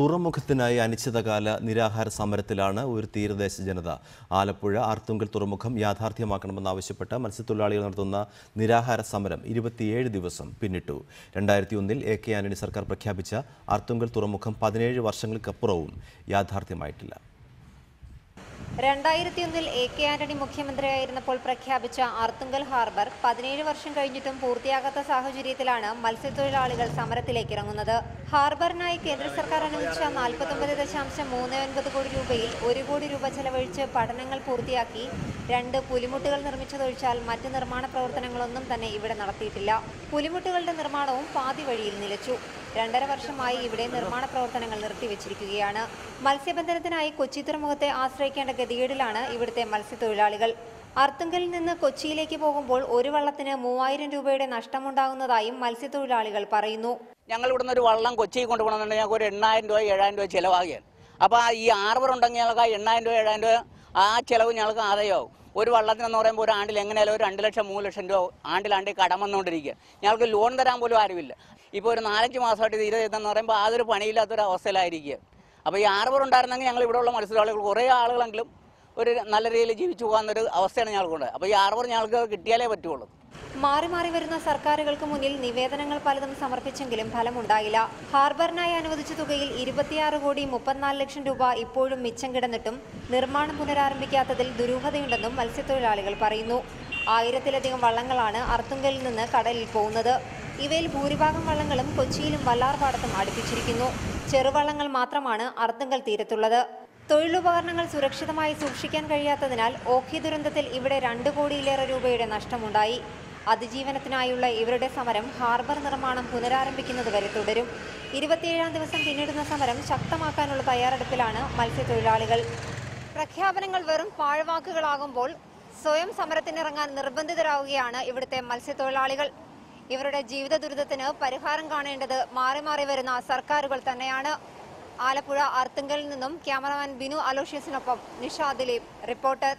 തുറമുഖത്തിനായി അനിശ്ചിതകാല നിരാഹാര സമരത്തിലാണ് ഒരു തീരദേശ ജനത. ആലപ്പുഴ ആർത്തുങ്കൽ തുറമുഖം യാഥാർത്ഥ്യമാക്കണമെന്നാവശ്യപ്പെട്ട് മത്സ്യത്തൊഴിലാളികൾ നടത്തുന്ന നിരാഹാര സമരം ഇരുപത്തിയേഴ് ദിവസം പിന്നിട്ടു. രണ്ടായിരത്തി ഒന്നിൽ എ കെ ആന്റണി സർക്കാർ പ്രഖ്യാപിച്ച ആർത്തുങ്കൽ തുറമുഖം പതിനേഴ് വർഷങ്ങൾക്കപ്പുറവും യാഥാർത്ഥ്യമായിട്ടില്ല. രണ്ടായിരത്തിയൊന്നിൽ എ കെ ആന്റണി മുഖ്യമന്ത്രിയായിരുന്നപ്പോൾ പ്രഖ്യാപിച്ച ആർത്തുങ്കൽ ഹാർബർ പതിനേഴ് വർഷം കഴിഞ്ഞിട്ടും പൂർത്തിയാകാത്ത സാഹചര്യത്തിലാണ് മത്സ്യത്തൊഴിലാളികൾ സമരത്തിലേക്ക് ഇറങ്ങുന്നത്. ഹാർബറിനായി കേന്ദ്ര സർക്കാർ അനുവദിച്ച നാൽപ്പത്തൊമ്പത് ദശാംശം മൂന്ന് ഒൻപത് കോടി രൂപയിൽ ഒരു കോടി രൂപ ചെലവഴിച്ച് പഠനങ്ങൾ പൂർത്തിയാക്കി രണ്ട് പുലിമുട്ടുകൾ നിർമ്മിച്ചതൊഴിച്ചാൽ മറ്റ് നിർമ്മാണ പ്രവർത്തനങ്ങളൊന്നും തന്നെ ഇവിടെ നടത്തിയിട്ടില്ല. പുലിമുട്ടുകളുടെ നിർമ്മാണവും പാതി വഴിയിൽ നിലച്ചു. രണ്ടര വർഷമായി ഇവിടെ നിർമ്മാണ പ്രവർത്തനങ്ങൾ നിർത്തിവെച്ചിരിക്കുകയാണ്. മത്സ്യബന്ധനത്തിനായി കൊച്ചി തുറമുഖത്തെ ആശ്രയിക്കേണ്ട ഗതികേടിലാണ് ഇവിടുത്തെ മത്സ്യത്തൊഴിലാളികൾ. അർത്തുങ്കലിൽ നിന്ന് കൊച്ചിയിലേക്ക് പോകുമ്പോൾ ഒരു വള്ളത്തിന് മൂവായിരം രൂപയുടെ നഷ്ടമുണ്ടാകുന്നതായും മത്സ്യത്തൊഴിലാളികൾ പറയുന്നു. ഞങ്ങൾ ഇവിടുന്ന് ഒരു വള്ളം കൊച്ചിയിൽ കൊണ്ടുപോകണമെന്നുണ്ടെങ്കിൽ ഞങ്ങൾക്ക് ഒരു എണ്ണായിരം രൂപ ഏഴായിരം രൂപ ചിലവാകുകയാണ്. അപ്പോൾ ഈ ആർബർ ഉണ്ടെങ്കിൽ ഞങ്ങൾക്ക് ആ എണ്ണായിരം രൂപ ഏഴായിരം രൂപ ആ ചിലവ് ഞങ്ങൾക്ക് ആദായമാവും ഒരു വള്ളത്തിനെന്ന് പറയുമ്പോൾ ഒരു ആണ്ടിൽ എങ്ങനെയാലും ഒരു രണ്ട് ലക്ഷം മൂന്ന് ലക്ഷം രൂപ ആണ്ടിലാണ്ടി കടം വന്നുകൊണ്ടിരിക്കുക. ഞങ്ങൾക്ക് ലോൺ തരാൻ പോലും ആരുമില്ല. ഇപ്പോൾ ഒരു നാലഞ്ച് മാസമായിട്ട് തീരെ ചെയ്തെന്ന് പറയുമ്പോൾ അതൊരു പണിയില്ലാത്തൊരു അവസ്ഥയിലായിരിക്കുക. അപ്പോൾ ഈ ആർബർ ഉണ്ടായിരുന്നെങ്കിൽ ഞങ്ങൾ ഇവിടെയുള്ള മത്സ്യത്തൊഴിലാളികൾ കുറേ ആളുകളെങ്കിലും ഒരു നല്ല രീതിയിൽ ജീവിച്ചു പോകാമെന്നൊരു അവസ്ഥയാണ് ഞങ്ങൾക്കുണ്ട് അപ്പോൾ ഈ ആർബർ ഞങ്ങൾക്ക് കിട്ടിയാലേ പറ്റുള്ളൂ. മാറി മാറി വരുന്ന സർക്കാരുകൾക്ക് മുന്നിൽ നിവേദനങ്ങൾ പലതും സമർപ്പിച്ചെങ്കിലും ഫലമുണ്ടായില്ല. ഹാർബറിനായി അനുവദിച്ച തുകയിൽ ഇരുപത്തിയാറ് കോടി മുപ്പത്തിനാല് ലക്ഷം രൂപ ഇപ്പോഴും മിച്ചം കിടന്നിട്ടും നിർമ്മാണം പുനരാരംഭിക്കാത്തതിൽ ദുരൂഹതയുണ്ടെന്നും മത്സ്യത്തൊഴിലാളികൾ പറയുന്നു. ആയിരത്തിലധികം വള്ളങ്ങളാണ് അർത്തുങ്കലിൽ നിന്ന് കടലിൽ പോകുന്നത്. ഇവയിൽ ഭൂരിഭാഗം വള്ളങ്ങളും കൊച്ചിയിലും വല്ലാർപാടത്തും അടുപ്പിച്ചിരിക്കുന്നു. ചെറുവള്ളങ്ങൾ മാത്രമാണ് അർത്തുങ്കൽ തീരത്തുള്ളത്. തൊഴിലുപകരണങ്ങൾ സുരക്ഷിതമായി സൂക്ഷിക്കാൻ കഴിയാത്തതിനാൽ ഓഖി ദുരന്തത്തിൽ ഇവിടെ രണ്ട് കോടിയിലേറെ രൂപയുടെ നഷ്ടമുണ്ടായി. അതിജീവനത്തിനായുള്ള ഇവരുടെ സമരം ഹാർബർ നിർമ്മാണം പുനരാരംഭിക്കുന്നതുവരെ തുടരും. ഇരുപത്തിയേഴാം ദിവസം പിന്നിടുന്ന സമരം ശക്തമാക്കാനുള്ള തയ്യാറെടുപ്പിലാണ് മത്സ്യത്തൊഴിലാളികൾ. പ്രഖ്യാപനങ്ങൾ വെറും പാഴ്വാക്കുകളാകുമ്പോൾ സ്വയം സമരത്തിനിറങ്ങാൻ നിർബന്ധിതരാകുകയാണ് ഇവിടുത്തെ മത്സ്യത്തൊഴിലാളികൾ. ഇവരുടെ ജീവിത ദുരിതത്തിന് പരിഹാരം കാണേണ്ടത് മാറി മാറി വരുന്ന സർക്കാരുകൾ തന്നെയാണ്. ആലപ്പുഴ അർത്തുങ്കലിൽ നിന്നും ക്യാമറമാൻ ബിനു അലോഷ്യസിനൊപ്പം നിഷ റിപ്പോർട്ടർ